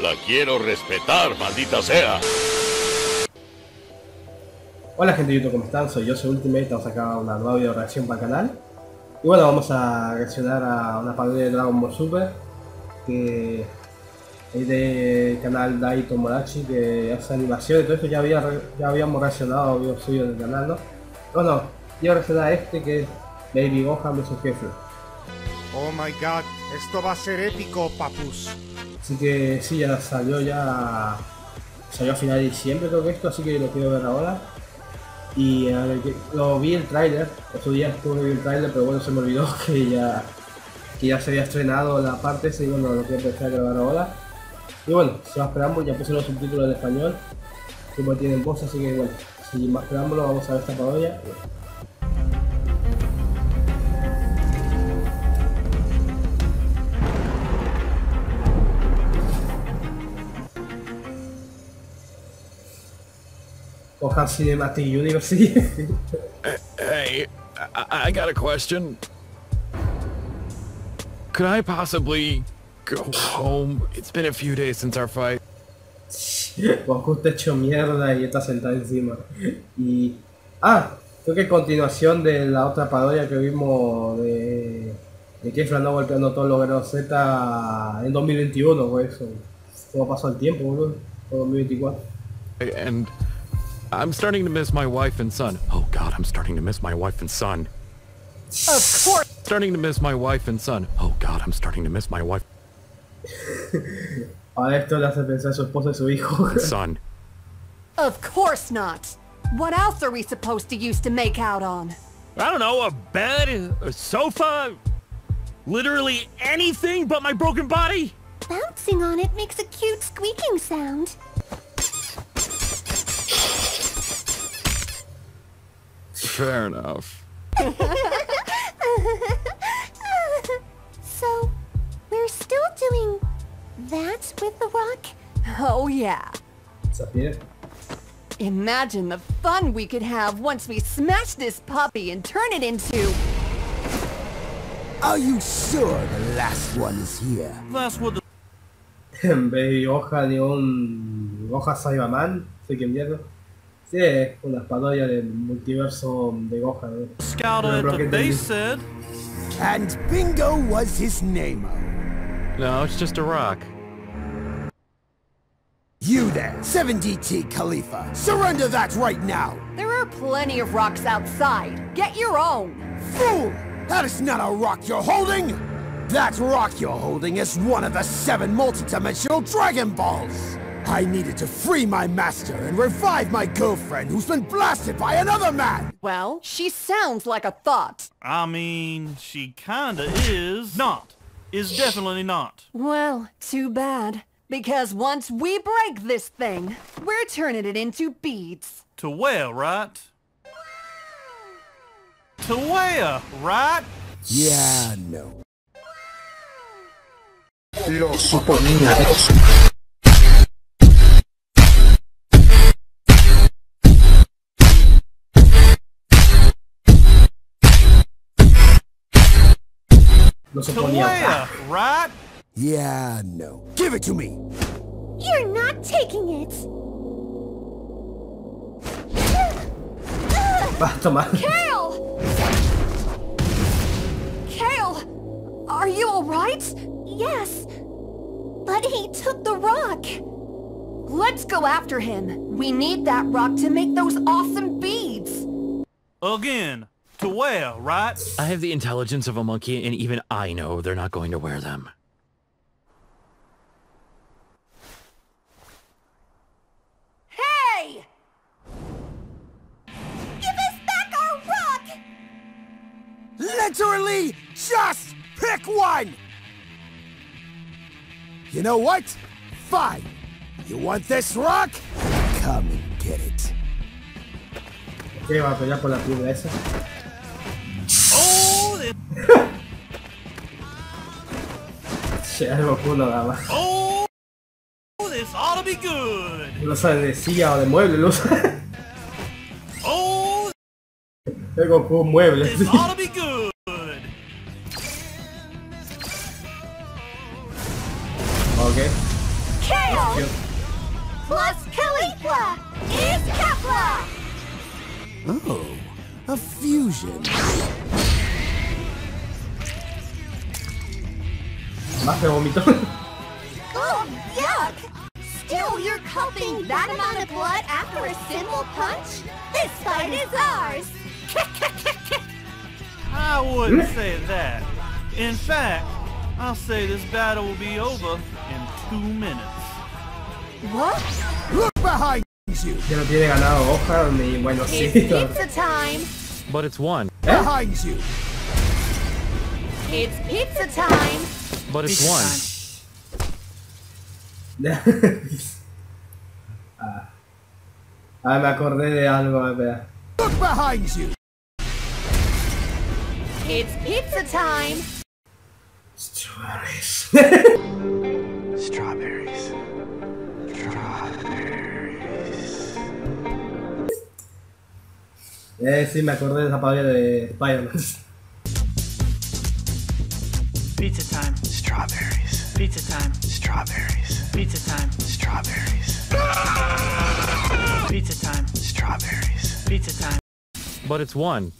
La quiero respetar, maldita sea. Hola gente de YouTube, ¿cómo están? Soy yo, soy Ultimate, estamos acá una nueva video reacción para el canal. Y bueno, vamos a reaccionar a una parodia de Dragon Ball Super que es del canal Dai Tomodachi que hace animación y todo eso ya, había, ya habíamos reaccionado a videos suyos en el canal, ¿no? Bueno, quiero reaccionar a este que es Baby Gohan vs Jefe. Oh my god, esto va a ser épico, papus. Así que sí, ya salió ya... Salió a final de diciembre creo que esto, así que lo quiero ver ahora. Y ver, que- lo vi el tráiler, otro día estuve vi el tráiler, pero bueno, se me olvidó que ya, que ya se había estrenado la parte y bueno, lo quiero empezar a grabar ahora. Y bueno, sin más preámbulos, ya puse los subtítulos en español, como tienen voz, así que bueno, sin más preámbulos, vamos a ver esta parodia. Gohan Cinematic University. Hey, I, I got a question. Could I possibly go home? It's been a few days since our fight. Goku está hecho mierda y está sentado encima. Y. Ah, creo que es continuación de la otra parodia que vimos de. de Kefla no golpeando todos los guerreros Z en 2021, pues eso. ¿Cómo pasó el tiempo, boludo? Fue 2024. And I'm starting to miss my wife and son. Oh god, I'm starting to miss my wife and son. Of course, Starting to miss my wife and son. Oh god, I'm starting to miss my wife Ahora esto le hace pensar a su esposa y su hijo. and son. of course not. What else are we supposed to use to make out on? I don't know, a bed, a sofa, literally anything but my broken body? Bouncing on it makes a cute squeaking sound. Fair enough. so, we're still doing that with the rock? Oh yeah. ¿Sabía? Imagine the fun we could have once we smash this puppy and turn it into... Are you sure the last one is here? That's what the En vez de hoja de un. Hoja Cyberman, sé que mierda. Sí, es una parodia del multiverso de Gohan. Eh? ¿no? scout Pero at creo que the base said. And bingo was his name. No, it's just a rock. You there, 70T Khalifa, surrender that right now! There are plenty of rocks outside. Get your own. Fool! That is not a rock you're holding! That rock you're holding is one of the seven multidimensional Dragon Balls! I needed to free my master and revive my girlfriend who's been blasted by another man! Well, she sounds like a thought. I mean, she kinda is. Not. Is definitely not. Well, too bad. Because once we break this thing, we're turning it into beads. To where, right? To where, right? Yeah, no. No se ponía. where, right? Yeah, no. Give it to me! You're not taking it! Va a tomar. Kale! Kale! Are you alright? Yes, but he took the rock. Let's go after him. We need that rock to make those awesome beads. Again. To wear, right? I have the intelligence of a monkey, and even I know they're not going to wear them. Hey! Give us back our rock! Literally, just pick one! You know what? Fine. You want this rock? Come and get it. ¿Qué va a pelear por la piedra esa? Shadow Goku lo daba. Oh, this ought to be good. Lo sabe de silla o de mueble, lo sabe. Oh, el Goku mueble. This ought to be good. Okay. Kale plus Calipla is Kepler. Oh, a fusion. Más que vomito. Oh, yuck! Still, you're coping that amount of blood after a simple punch? This fight is ours! I wouldn't hmm? say that. In fact, I'll say this battle will be over in two minutes. What? Look behind you! Ya no tiene ganado Oscar ni bueno sí. It's pizza time! But it's one. Behind you! It's pizza time! But it's one. ah. ah, me acordé de algo, espera. Look behind you! It's pizza time! Strawberries. Strawberries. eh, sí, me acordé de esa parodia de Spider-Man. Pizza time. Strawberries. Pizza time. Strawberries. Pizza time. Strawberries. Pizza time. Strawberries. Pizza time. But it's one.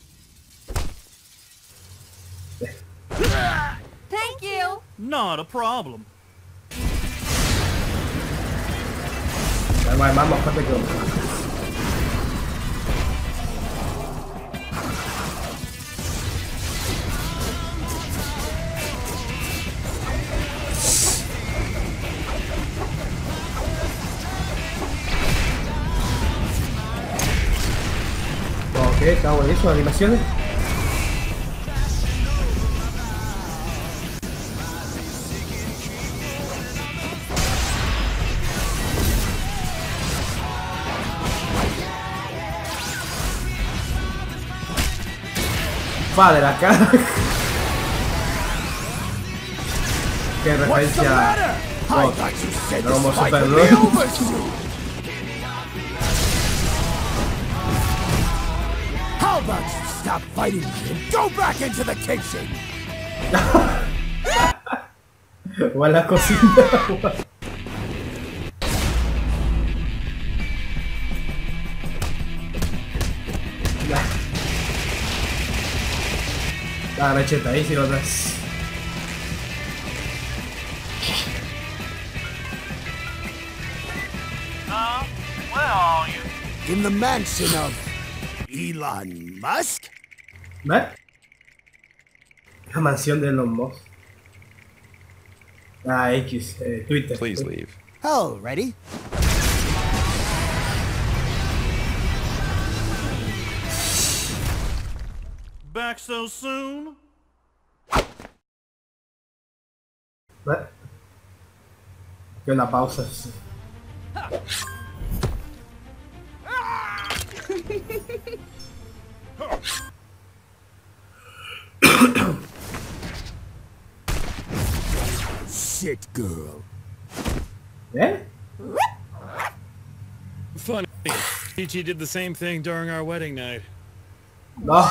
Thank you! Not a problem. Además, más fuerte que otro. Ok, está buenísimo, animaciones. Fa de la cara. Qué What's the referencia. matter? I Oh, thought you said no this more fight Super about you stop fighting me and go back into the kitchen? O a la cocina. Ah, rechetadísimo atrás. Uh, where are you? In the mansion of Elon Musk? ¿Ves? La mansión de los Musk. Ah, X, eh, Twitter. Please leave. Oh, ready? Back so soon? ¿Ves? Que una pausa. Shit, girl. ¿Eh? Funny. Chi did the same thing during our wedding night. No.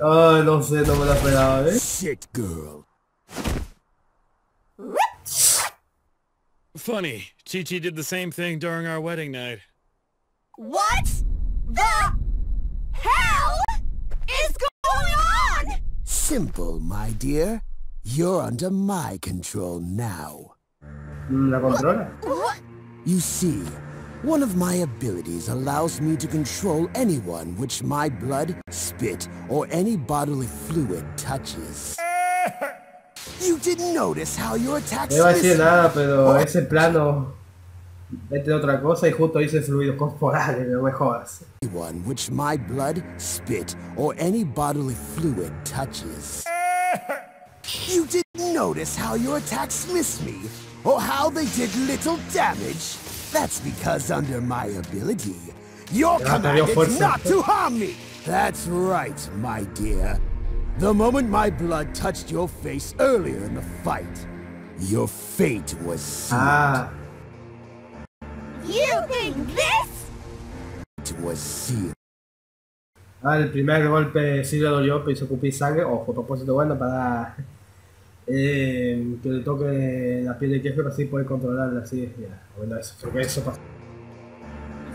Ay, no sé, no me la esperaba, ¿eh? Shit, girl. Funny. Chi Chi did the same thing during our wedding night. What the hell is going on? Simple, my dear. You're under my control now. ¿La controla? What? You see, one of my abilities allows me to control anyone which my blood, spit, or any bodily fluid touches. You didn't notice how your attacks No iba a decir nada, pero ese plano otra cosa y justo dice fluidos corporales, no me jodas. anyone which my blood, spit, or any bodily fluid touches. You didn't notice how your attacks miss me, or how they did little damage? That's because under my ability, your command is not to harm me! That's right, my dear. The moment my blood touched your face earlier in the fight, your fate was sealed. Ah, You think this? It was sealed. Ah, el primer golpe sí le dolió, pero hizo cupir sangre, o fue propósito bueno para eh, que le toque la piel de queso para así poder controlarla así. Ya, bueno, eso, creo que eso pasó.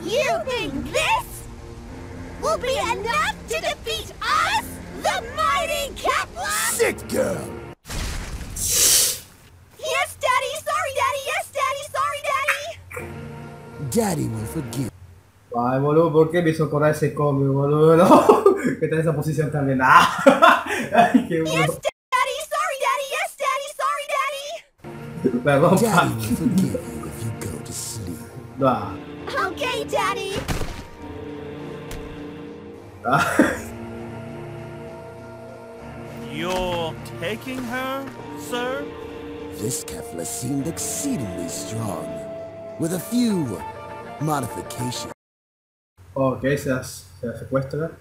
You think this will be enough to defeat us, the mighty Kefla? Sit, girl! Yes, Daddy! Sorry, Daddy! Yes, Daddy! Sorry, Daddy! Daddy will forgive. Ay, boludo, ¿por qué me hizo correr ese cómic, boludo? No, que está en esa posición también. ¡Ah! Ay, qué Yes. Daddy! Sorry, Daddy! Yes, Daddy! Sorry, Daddy! Perdón, Daddy papi. will forgive you if you go to sleep. Ah. Okay, Daddy! Ah. You're taking her, sir? This Kefla seemed exceedingly strong, with a few modifications. Ok, se la, se la secuestra.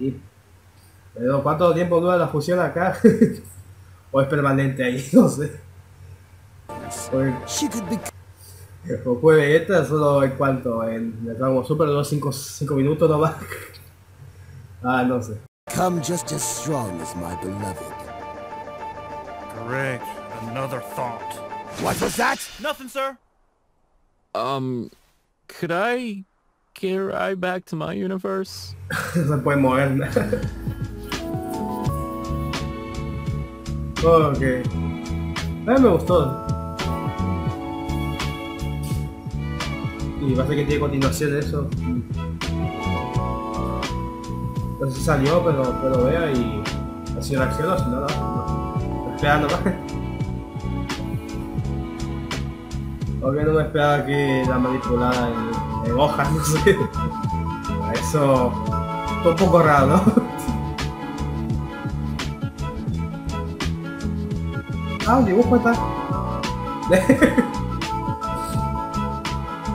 Y. Pero ¿cuánto tiempo dura la fusión acá? o es permanente ahí, no sé. O, She could become o puede Vegeta solo en cuanto en el Dragon Ball Super duró 5 minutos nomás. ah, no sé. Just as strong as my beloved. Greg, another thought. What was that? Nothing, sir. Um, could I get right back to my universe? no se puede mover. ok. A mí me gustó. Y va a ser que tiene continuación de eso. No sé si salió, pero, pero vea y acción o si no, no. no. Esperando más. Ok, no me esperaba que la manipulara en, en hojas, no sé. Eso fue un poco raro, ¿no? ah, el dibujo está.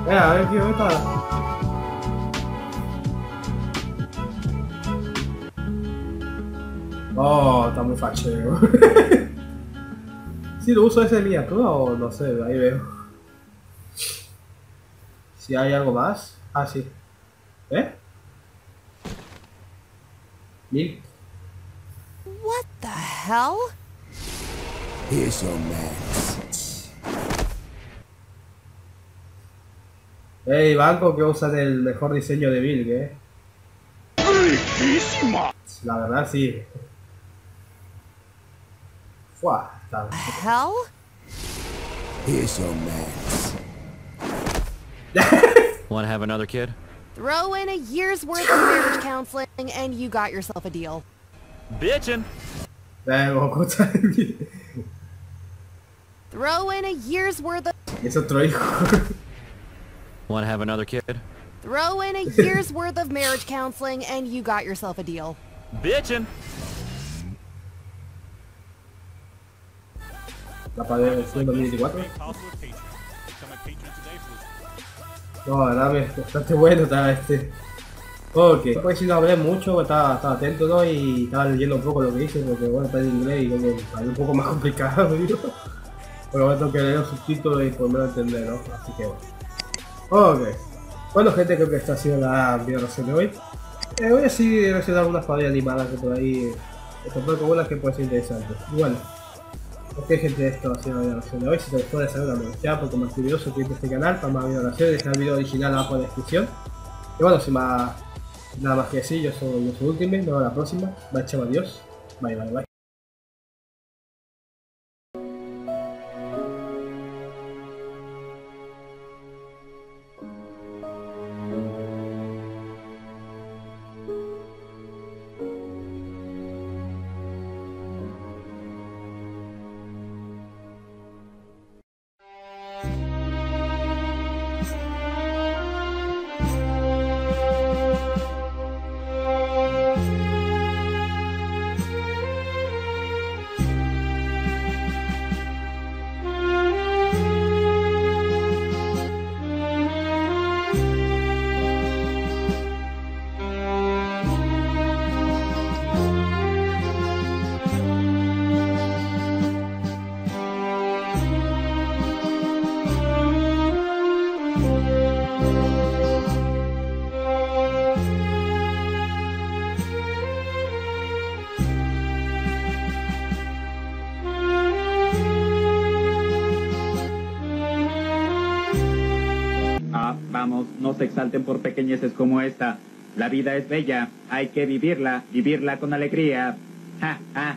Mira, a ver qué está. Oh, está muy fachero. Si lo uso ese miniatura o no sé, ahí veo. Si hay algo más. Ah, sí. ¿Eh? Mil. What the hell? Here's your man. Ey, banco que usan el mejor diseño de Bill, ¿eh? La verdad, sí. Fua, está. Hell? Here's your man. Want to have another kid? Throw in a year's worth of marriage counseling and you got yourself a deal. Bitchin'. Goku está Throw in a year's worth of It's a hijo. Want to have another kid? Throw in a year's worth of marriage counseling and you got yourself a deal. Bitchin'. La pared del 2024. No, la es bastante bueno está este. Ok, pues si no hablé mucho, estaba, estaba atento. Y estaba leyendo un poco lo que dice, porque bueno, está en inglés y como un poco más complicado, ¿no? Pero bueno, tengo que leer los subtítulos y poderlo entender, ¿no? Así que bueno. Ok. Bueno, gente, creo que esta ha sido la video reacción de hoy. Eh, voy a reaccionando algunas parodias animadas que por ahí. Encontré con unas que pueden ser interesantes. Bueno. Ok gente, esto ha sido la videoreacción de hoy. Si te gustó, de saber me gusta, por compartir videos, suscribirte a este canal para más videoreacciones, dejar el video original abajo en la descripción. Y bueno, sin más, nada más que decir, yo soy, yo soy Ultimate, nos vemos la próxima. Bye, chao, adiós. Bye, bye, bye. Bye. Se exalten por pequeñeces como esta. La vida es bella, hay que vivirla, vivirla con alegría. Ja, ja.